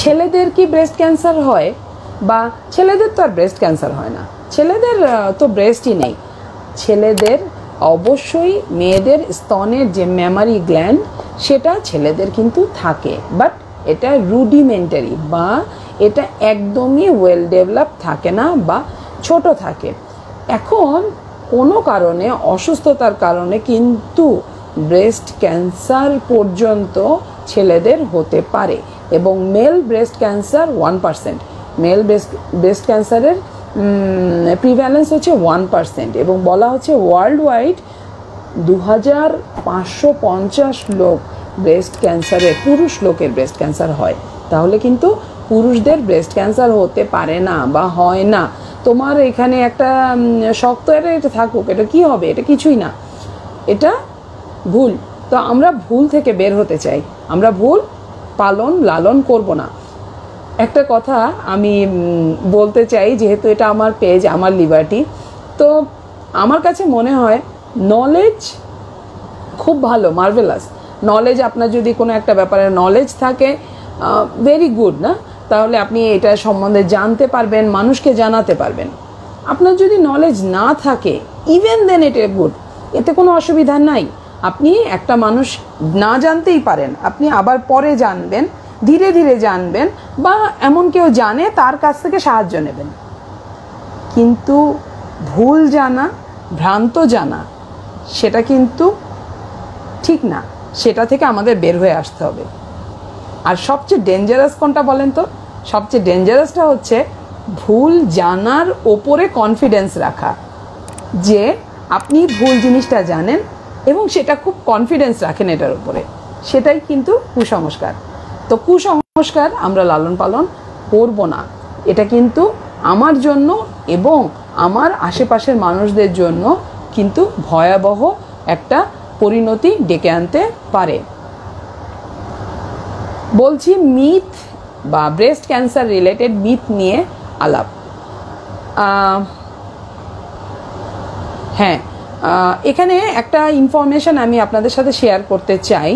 ছেলেদের কি breast cancer হয়? বা ছেলেদের তো আর ব্রেস্ট ক্যান্সার হয় না। ছেলেদের তো ব্রেস্টই নেই। ছেলেদের অবশ্যই মেয়েদের স্তনের যে মেমারি গ্ল্যান্ড সেটা ছেলেদের কিন্তু থাকে। বাট এটা রুডিমেন্টারি বা এটা একদমই ওয়েল ডেভেলপ থাকে না বা ছোট থাকে। এখন কোনো কারণে, অসুস্থতার কারণে কিন্তু ব্রেস্ট ক্যান্সার পর্যন্ত ছেলেদের হতে পারে। এবং male breast cancer one percent male breast breast ক্যান্সারের প্রিভ্যালেন্স হচ্ছে ওয়ান পার্সেন্ট এবং বলা হচ্ছে ওয়ার্ল্ড ওয়াইড দু হাজার পাঁচশো পঞ্চাশ লোক ব্রেস্ট ক্যান্সারের পুরুষ লোকের ব্রেস্ট ক্যান্সার হয়। তাহলে কিন্তু পুরুষদের ব্রেস্ট ক্যান্সার হতে পারে না বা হয় না। তোমার এখানে একটা শক্ত এটা এটা থাকুক, এটা কি হবে? এটা কিছুই না। এটা ভুল। তো আমরা ভুল থেকে বের হতে চাই। আমরা ভুল পালন, লালন করব না। একটা কথা আমি বলতে চাই, যেহেতু এটা আমার পেজ আমার লিবার্টি তো আমার কাছে মনে হয় নলেজ খুব ভালো মার্ভেলাস নলেজ আপনার যদি কোনো একটা ব্যাপারে নলেজ থাকে ভেরি গুড না? তাহলে আপনি এটা সম্বন্ধে জানতে পারবেন, মানুষকে জানাতে পারবেন। আপনার যদি নলেজ না থাকে ইভেন দেন এটা গুড এতে কোনো অসুবিধা নাই। আপনি একটা মানুষ না জানতেই পারেন, আপনি আবার পরে জানবেন, ধীরে ধীরে জানবেন বা এমন কেউ জানে তার কাছ থেকে সাহায্য নেবেন। কিন্তু ভুল জানা, ভ্রান্ত জানা, সেটা কিন্তু ঠিক না। সেটা থেকে আমাদের বের হয়ে আসতে হবে। আর সবচেয়ে ডেঞ্জারাস কোনটা বলেন তো? সবচেয়ে ডেঞ্জারাসটা হচ্ছে ভুল জানার ওপরে কনফিডেন্স রাখা। যে আপনি ভুল জিনিসটা জানেন এবং সেটা খুব কনফিডেন্স রাখেন এটার উপরে। সেটাই কিন্তু কুসংস্কার। তো কুসংস্কার আমরা লালন পালন করব না। এটা কিন্তু আমার জন্য এবং আমার আশেপাশের মানুষদের জন্য কিন্তু ভয়াবহ একটা পরিণতি ডেকে আনতে পারে। বলছি মিথ বা ব্রেস্ট ক্যান্সার রিলেটেড মিথ নিয়ে আলাপ। হ্যাঁ এখানে একটা ইনফরমেশন আমি আপনাদের সাথে শেয়ার করতে চাই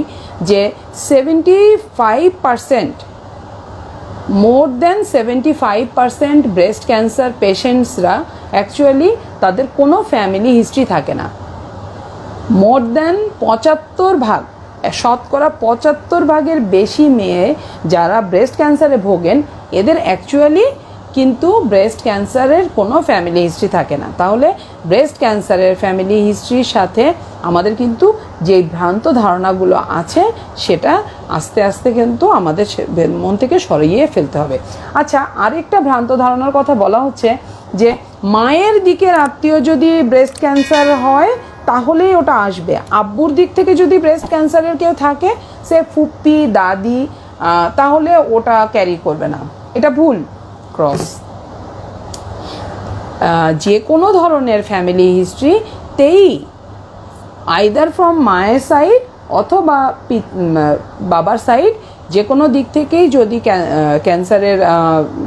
যে seventy five percent more than seventy five percent breast cancer পেশেন্টসরা actually তাদের কোনো ফ্যামিলি হিস্ট্রি থাকে না। মোর দেন পঁচাত্তর ভাগ, শতকরা পঁচাত্তর ভাগের বেশি মেয়ে যারা ব্রেস্ট ক্যান্সারে ভোগেন, এদের অ্যাকচুয়ালি কিন্তু ব্রেস্ট ক্যান্সারের কোনো ফ্যামিলি হিস্ট্রি থাকে না। তাহলে ব্রেস্ট ক্যান্সারের ফ্যামিলি হিস্ট্রির সাথে আমাদের কিন্তু যে ভ্রান্ত ধারণাগুলো আছে, সেটা আস্তে আস্তে কিন্তু আমাদের মন থেকে সরিয়ে ফেলতে হবে। আচ্ছা আরেকটা ভ্রান্ত ধারণার কথা বলা হচ্ছে যে, মায়ের দিকের আত্মীয় যদি ব্রেস্ট ক্যান্সার হয়, তাহলেই ওটা আসবে। আব্বুর দিক থেকে যদি ব্রেস্ট ক্যান্সারের কেউ থাকে, সে ফুপ্পি, দাদি তাহলে ওটা ক্যারি করবে না। এটা ভুল। ক্রস যে কোনো ধরনের ফ্যামিলি হিস্ট্রিতেই আইদার ফ্রম মায়ের সাইড অথবা বাবার সাইড যে কোনো দিক থেকেই যদি ক্যান্সারের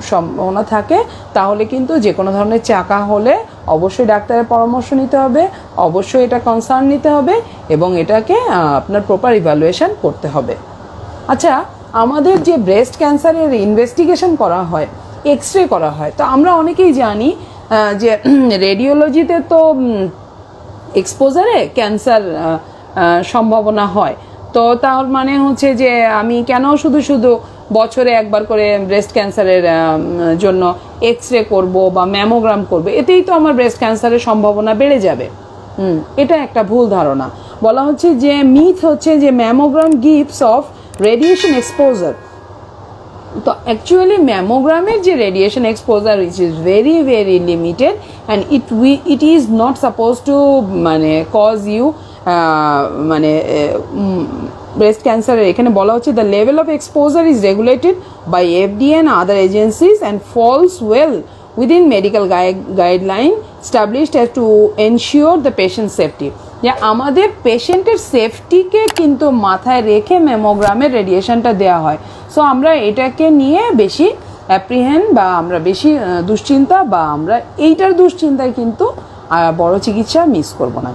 সম্ভাবনা থাকে, তাহলে কিন্তু যে কোনো ধরনের চাকা হলে অবশ্যই ডাক্তারের পরামর্শ নিতে হবে, অবশ্যই এটা কনসার্ন নিতে হবে এবং এটাকে আপনার প্রপার ইভ্যালুয়েশন করতে হবে। আচ্ছা আমাদের যে ব্রেস্ট ক্যান্সারের ইনভেস্টিগেশন করা হয় এক্স রে করা হয়। তো আমরা অনেকেই জানি যে রেডিওলজিতে তো এক্সপোজারে ক্যান্সার সম্ভাবনা হয়। তো তার মানে হচ্ছে যে, আমি কেন শুধু শুধু বছরে একবার করে ব্রেস্ট ক্যান্সারের জন্য এক্স রে করব বা ম্যামোগ্রাম করব, এতেই তো আমার ব্রেস্ট ক্যান্সারের সম্ভাবনা বেড়ে যাবে। এটা একটা ভুল ধারণা। বলা হচ্ছে যে মিথ হচ্ছে যে mammogram gifts of radiation exposure তো অ্যাকচুয়ালি ম্যামোগ্রামের যে radiation exposure each is very very limited and it we it is not suppose to মানে কজ ইউ মানে ব্রেস্ট ক্যান্সারের এখানে বলা হচ্ছে the level of exposure is regulated by FDA and other agencies and falls well medical guide, guideline established as to ensure the patient safety. যে আমাদের পেশেন্টের সেফটিকে কিন্তু মাথায় রেখে মেমোগ্রামে রেডিয়েশনটা দেওয়া হয়। সো আমরা এটাকে নিয়ে বেশি অ্যাপ্রিহেন বা আমরা বেশি দুশ্চিন্তা বা আমরা এইটার দুশ্চিন্তায় কিন্তু বড় চিকিৎসা মিস করব না।